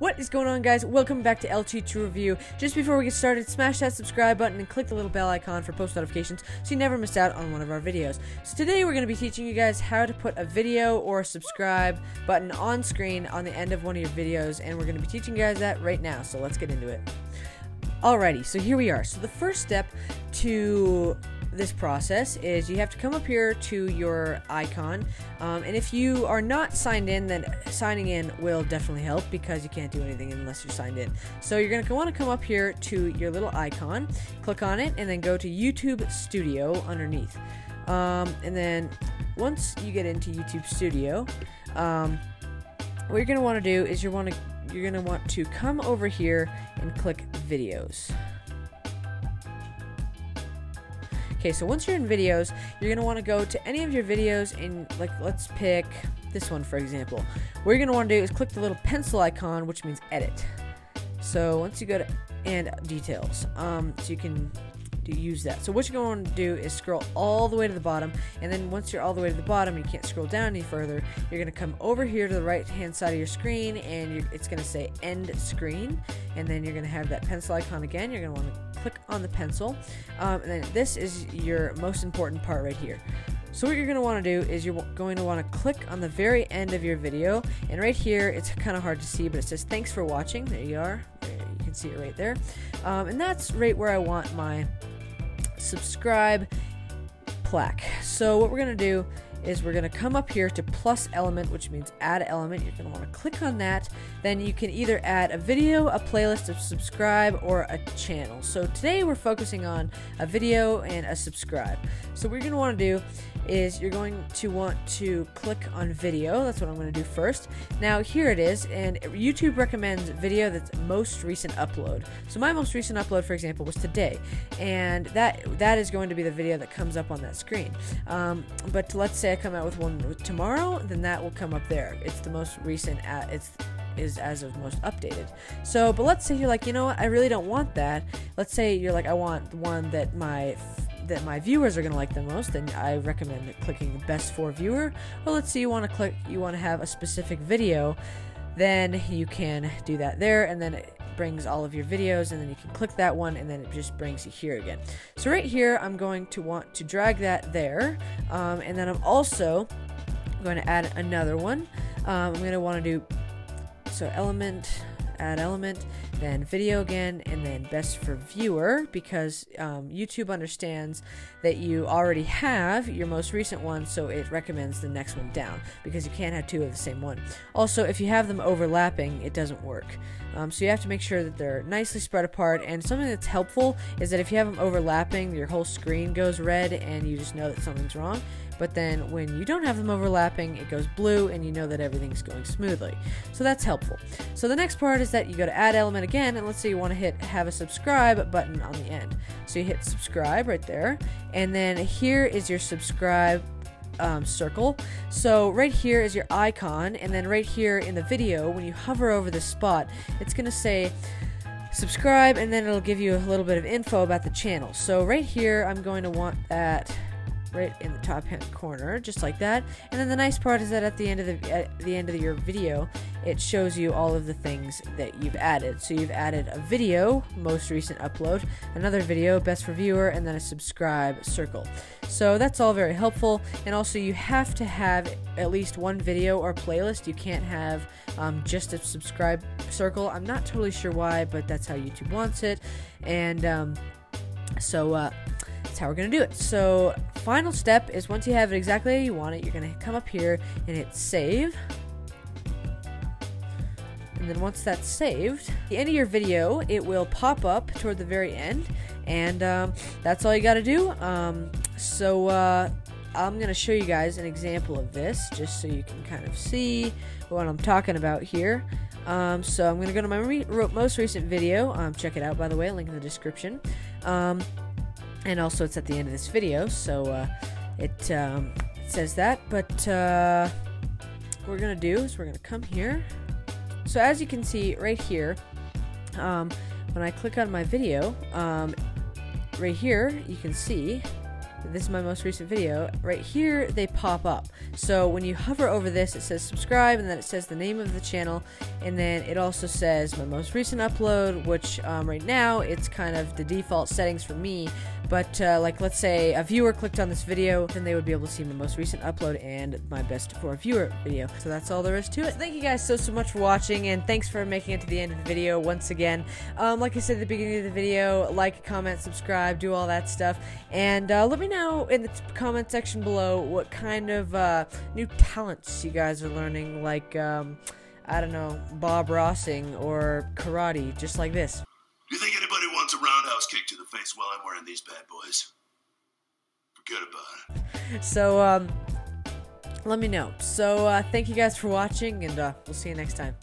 What is going on, guys? Welcome back to LT TruReview. Just before we get started, smash that subscribe button and click the little bell icon for post notifications so you never miss out on one of our videos. So today we're going to be teaching you guys how to put a video or a subscribe button on screen on the end of one of your videos, and we're going to be teaching you guys that right now. So let's get into it. Alrighty, so here we are. So the first step to this process is you have to come up here to your icon um, and if you are not signed in then signing in will definitely help because you can't do anything unless you're signed in. So you're going to want to come up here to your little icon click on it and then go to YouTube Studio underneath. Um, and then once you get into YouTube Studio um, what you're going to want to do is you want to you're going to want to come over here and click videos Okay, so once you're in videos, you're gonna want to go to any of your videos and like let's pick this one for example. What you're gonna want to do is click the little pencil icon, which means edit. So once you go to and details, um, so you can do use that. So what you're going to do is scroll all the way to the bottom, and then once you're all the way to the bottom, you can't scroll down any further. You're going to come over here to the right hand side of your screen, and it's going to say end screen, and then you're going to have that pencil icon again. You're going to want to click on the pencil, um, and then this is your most important part right here. So what you're going to want to do is you're going to want to click on the very end of your video, and right here it's kind of hard to see, but it says thanks for watching. There you are. You can see it right there, um, and that's right where I want my subscribe plaque. So what we're going to do is we're going to come up here to plus element, which means add element. You're going to want to click on that. Then you can either add a video, a playlist, a subscribe, or a channel. So today we're focusing on a video and a subscribe. So what you're going to want to do is you're going to want to click on video. That's what I'm going to do first. Now here it is, and YouTube recommends video that's most recent upload. So my most recent upload, for example, was today, and that that is going to be the video that comes up on that screen. Um, but let's say I come out with one tomorrow, then that will come up there. It's the most recent. At, it's is as of most updated. So, but let's say you're like, you know what, I really don't want that. Let's say you're like, I want the one that my that my viewers are going to like the most, then I recommend clicking best for viewer. Well, let's say you want to click, you want to have a specific video, then you can do that there, and then brings all of your videos, and then you can click that one, and then it just brings you here again. So right here, I'm going to want to drag that there, um, and then I'm also going to add another one. Um, I'm going to want to do so element add element, then video again, and then best for viewer because um, YouTube understands that you already have your most recent one, so it recommends the next one down because you can't have two of the same one. Also, if you have them overlapping, it doesn't work. Um, so you have to make sure that they're nicely spread apart. And something that's helpful is that if you have them overlapping, your whole screen goes red and you just know that something's wrong. But then when you don't have them overlapping, it goes blue and you know that everything's going smoothly. So that's helpful. So the next part is that you go to add element again, and let's say you want to hit have a subscribe button on the end. So you hit subscribe right there, and then here is your subscribe um, circle. So right here is your icon, and then right here in the video, when you hover over this spot, it's going to say subscribe, and then it'll give you a little bit of info about the channel. So right here, I'm going to want that right in the top hand corner, just like that. And then the nice part is that at the end of the at the end of your video, it shows you all of the things that you've added. So you've added a video, most recent upload, another video, best for viewer, and then a subscribe circle. So that's all very helpful. And also, you have to have at least one video or playlist. You can't have um, just a subscribe circle. I'm not totally sure why, but that's how YouTube wants it. And um, so uh, that's how we're to do it. So, final step is once you have it exactly how you want it, you're going to come up here and hit save. And then once that's saved, the end of your video, it will pop up toward the very end. And um, that's all you got to do. Um, so, uh, I'm going to show you guys an example of this just so you can kind of see what I'm talking about here. Um, so I'm going to go to my re most recent video. Um, check it out, by the way, link in the description. Um, and also it's at the end of this video, so uh, it, um, it, says that. But uh, what we're to do is we're to come here. So as you can see right here, um, when I click on my video, um, right here, you can see this is my most recent video. Right here, they pop up. So when you hover over this, it says subscribe, and then it says the name of the channel, and then it also says my most recent upload, which um, right now it's kind of the default settings for me. But uh, like, let's say a viewer clicked on this video, then they would be able to see my most recent upload and my best for a viewer video. So that's all there is to it. Thank you guys so so much for watching, and thanks for making it to the end of the video once again. Um, like I said at the beginning of the video, like, comment, subscribe, do all that stuff, and uh, let me know in the comment section below what kind of uh, new talents you guys are learning, like. Um, I don't know, Bob Rossing or karate, just like this. Kick to the face while I'm wearing these bad boys? Forget about it. So, um, let me know. So, uh, thank you guys for watching, and uh, we'll see you next time.